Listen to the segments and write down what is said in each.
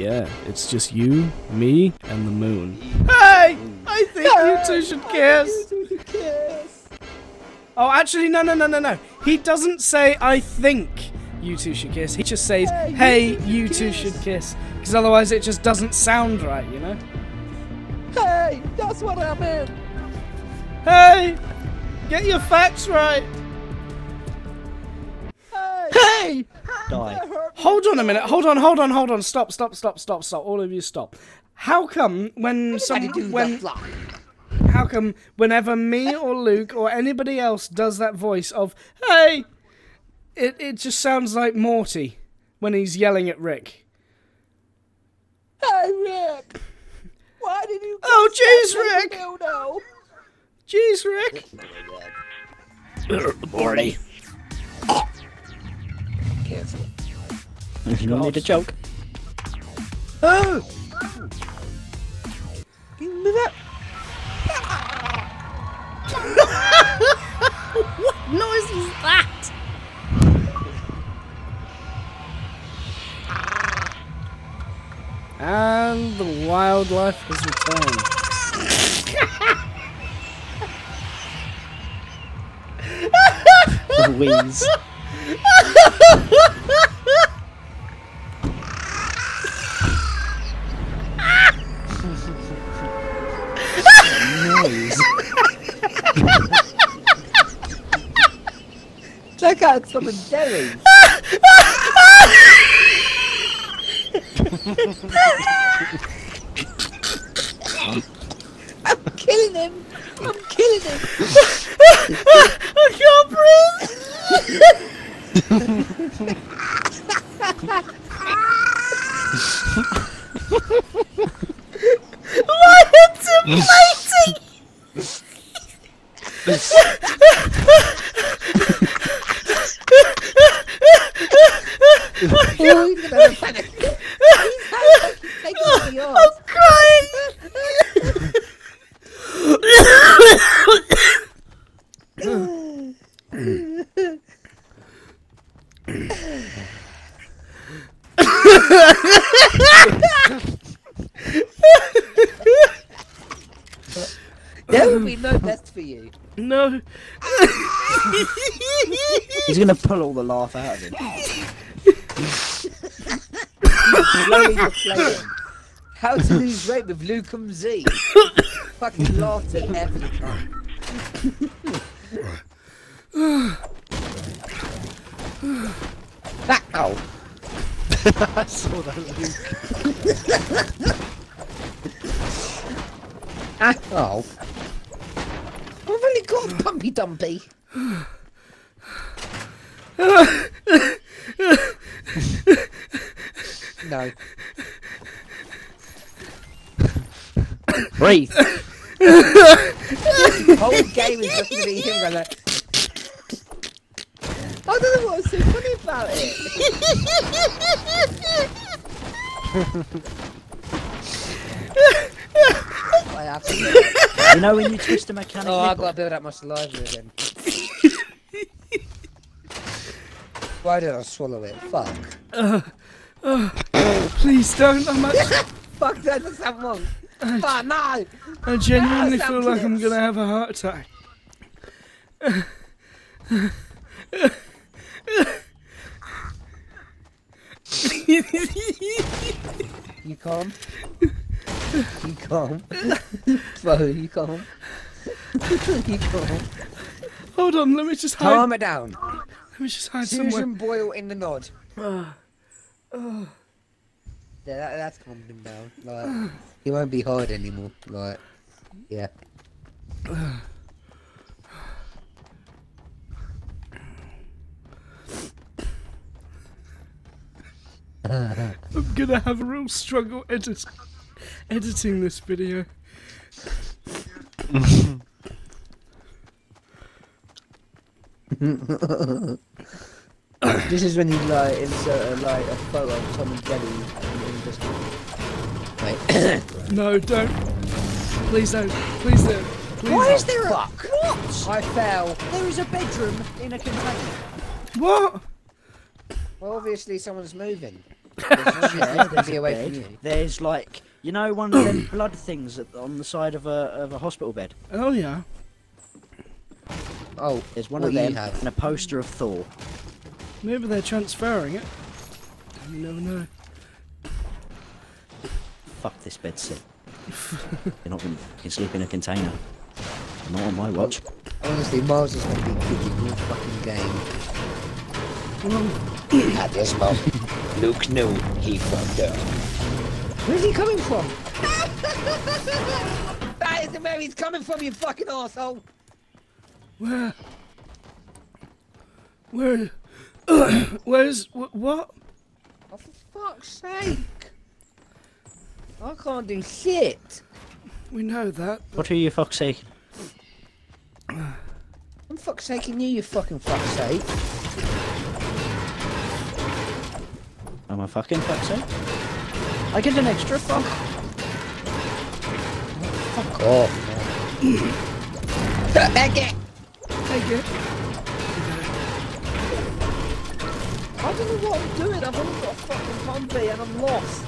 Yeah, it's just you, me, and the moon. Hey! I think you two should kiss! Oh, actually, no, no, no, no, no. He doesn't say, I think you two should kiss. He just says, hey, you two should kiss. Because otherwise it just doesn't sound right, you know? Hey, that's what I meant. Hey! Get your facts right! Hey, Die. Hold on a minute. Hold on. Hold on. Hold on. Stop. Stop. Stop. Stop. Stop. All of you, stop. How come when some when how come whenever me or Luke or anybody else does that voice of hey, it it just sounds like Morty when he's yelling at Rick. Hey, Rick. Why did you? Oh, jeez, get Rick. that dildo? Jeez, Rick. Morty. Careful. You don't need a choke. Oh. Give me that. What noise is that? And the wildlife has returned. The wheeze. Noise. Check out some of Jerry. I'm killing him. I'm killing him. I can't breathe. My head's inflating. Oh, he's gonna have a panic. He's taking me off. crying. There will be no best for you. No. He's gonna pull all the laugh out of him. How to lose weight with LukemsZy. Fucking laughed at every time. Ow. I saw that Luke. Ow. I've only got a pumpy dumpy. no. Breathe. The whole game is just gonna be him going like. I don't know what's so funny about it. I have to. You know when you twist a mechanic Oh, I've nipple? got to build up my saliva again. Why did I swallow it? Fuck. Please don't. I'm actually, Fuck, that does sound wrong. Fuck, no! I genuinely Ah, feel sound like I'm gonna have a heart attack. You calm? You calm? Bro, you calm? you calm? Hold on. Let me just hide. Calm it down. Let me just hide somewhere. Susan Boyle in the nod. Ah. Yeah, that, that's calmed him down. Like, he won't be hard anymore. Like, yeah. I'm gonna have a real struggle edit editing this video. This is when you like insert a, like a photo of Tom and Jerry and then just wait. No, don't. Please don't. Please don't. Please Why don't. is there a Fuck. what? I fell. There is a bedroom in a container. What? Well, obviously someone's moving. There's Yeah, there's be away from you. There's like, you know, one of them blood things at, on the side of a of a hospital bed. Oh yeah. Oh, There's one of them have? and a poster of Thor. Maybe they're transferring it. You never know. Fuck this bed sit. You're not gonna fucking sleep in a container. Not on my watch. honestly, Miles is going to be kicking your fucking game. Well, At this moment, Luke knew he fucked up. Where's he coming from? that isn't where he's coming from, you fucking asshole. where? Where? Where's wh- what? Oh, for fuck's sake! I can't do shit! We know that. What are you fuck's sake? I'm fuck's saking you, you fucking fuck's sake. I'm I fucking fuck's sake? I get an extra fuck. Fuck off. Back it! Take it. I don't know what I'm doing, I've only got a fucking pumpy and I'm lost.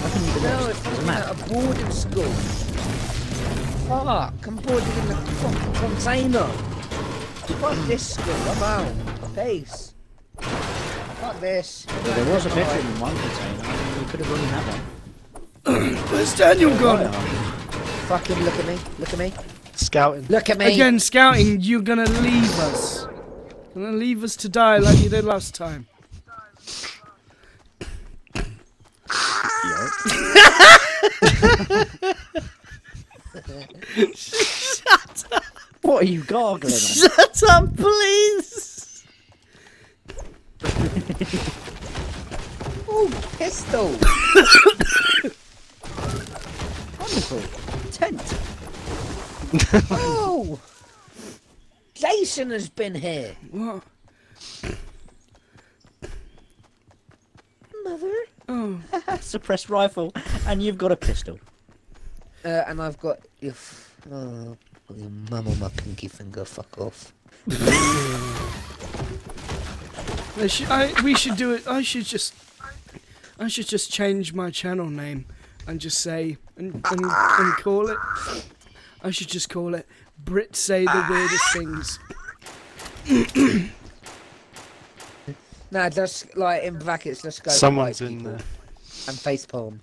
How can be No, it's fucking at a boarding school. Fuck, I'm boarded in the fucking container. Fuck this school, I'm out. Peace. Fuck this. Well, there was a bedroom in one container. I mean, we could have run in that one. Where's Daniel gone? Fucking look at me, look at me, Scouting. look at me. Again, scouting. You're gonna leave us. You're gonna leave us to die like you did last time. Shut up. What are you gargling on? Shut up, please. Oh, pistol. Wonderful. Tent. Oh. Jason has been here. What? Mother. Oh, Suppressed rifle. And you've got a pistol. Uh, and I've got your, f- oh, your mum on my pinky finger. Fuck off. They should, I, we should do it. I should just. I should just change my channel name and just say and and, and call it. I should just call it Brit say the weirdest things. Nah, just like in brackets, let's go. Someone's white in people there. And facepalm.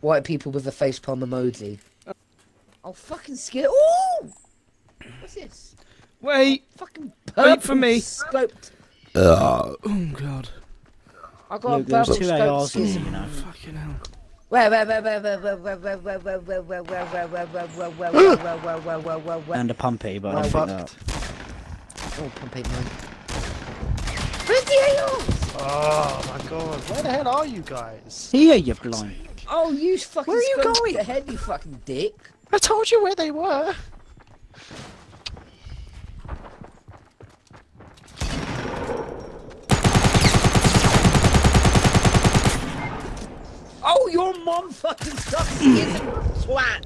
White people with a face palm emoji. Uh, oh, fucking skill. Ooh! What's this? Wait. Fucking Wait for me. Scoped. Uh, oh god. I got Look, a there's two ARs in you know. Fucking hell. and a pumpy, but well, I think that. Oh, pumpy, no. Where's the ARs? Oh my god, where the hell are you guys? Here, you blind. Oh, you fucking. Where are you going? where, head, you fucking dick. I told you where they were. Mom fucking sucks, you swat.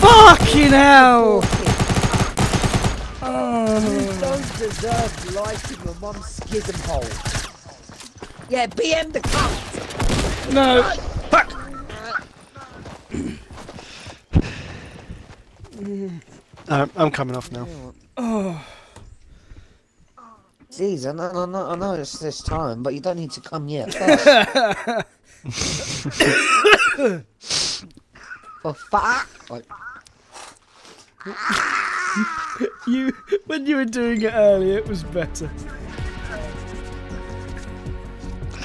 Fucking hell. You Oh. don't deserve life in your mom's schism hole. Yeah, BM the cunt. No. Fuck. Um, I'm coming off now. Oh. Jeez, I know, I know, I know it's this time, but you don't need to come yet. For fuck. Like, You when you were doing it earlier, it was better.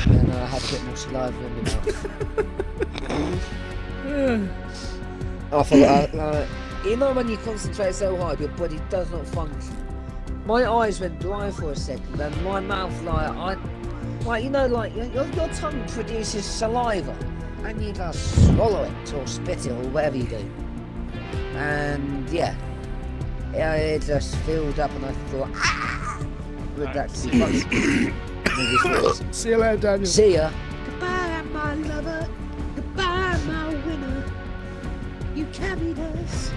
yeah, no, I had a bit more saliva in my mouth. I forgot. Uh, you know when you concentrate so hard, your body does not function. My eyes went dry for a second, and my mouth, like, I, like you know, like your, your, your tongue produces saliva, and you just swallow it or spit it or whatever you do. And yeah, yeah, it just filled up, and I thought, ah, with that fucking. See you later, Daniel. See ya. Goodbye, my lover. Goodbye, my winner. You carried us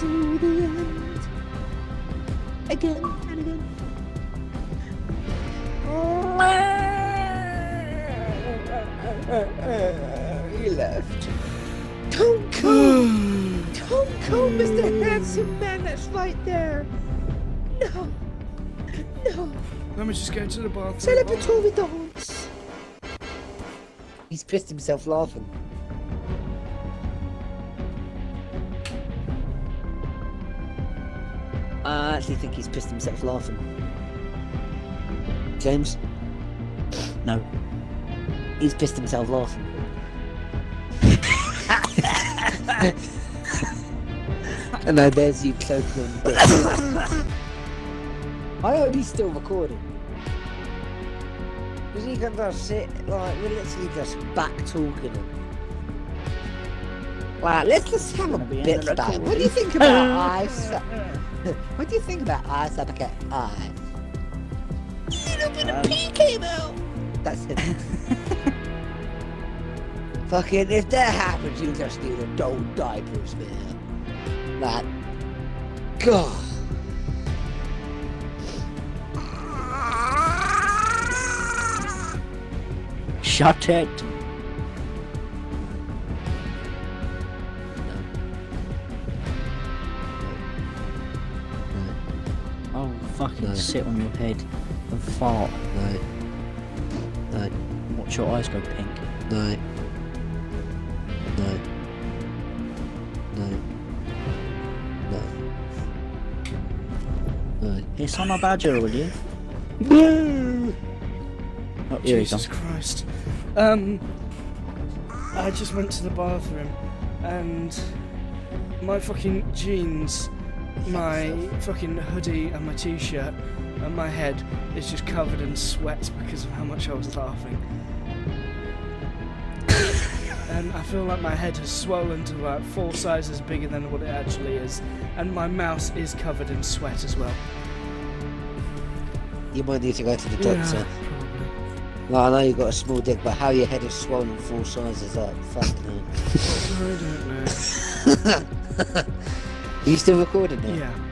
to the end. Again and again. He left. Don't come! Don't come, Mr. Handsome Man that's right there! No! No! Let me just go to the bathroom. Celebratory dance! He's pissed himself laughing. Ah, I actually think he's pissed himself laughing. James, No. he's pissed himself laughing. and now there's you cloaking. I hope he's still recording. Because he can just sit, like, we're literally just back talking. him. Like, let's just have a Gonna be in bit about. What do you think about ice? what do you think about ice up at? A little bit of pee came out. That's it. Fucking, if that happens, you just need adult diapers, man. That. God. Shut it. Fucking No. sit on your head and fart. No. No. Watch your eyes go pink. No. No. No. No. No. Hiss on a badger, will you? No. Oh, Jesus. Christ. Um, I just went to the bathroom and my fucking jeans, my fucking hoodie, and my t-shirt and my head is just covered in sweat because of how much I was laughing. and I feel like my head has swollen to about four sizes bigger than what it actually is, and my mouth is covered in sweat as well. You might need to go to the doctor. probably. Well, I know you've got a small dick, but how your head is swollen four sizes up. Fuck no. I don't know. You still recording now? Yeah.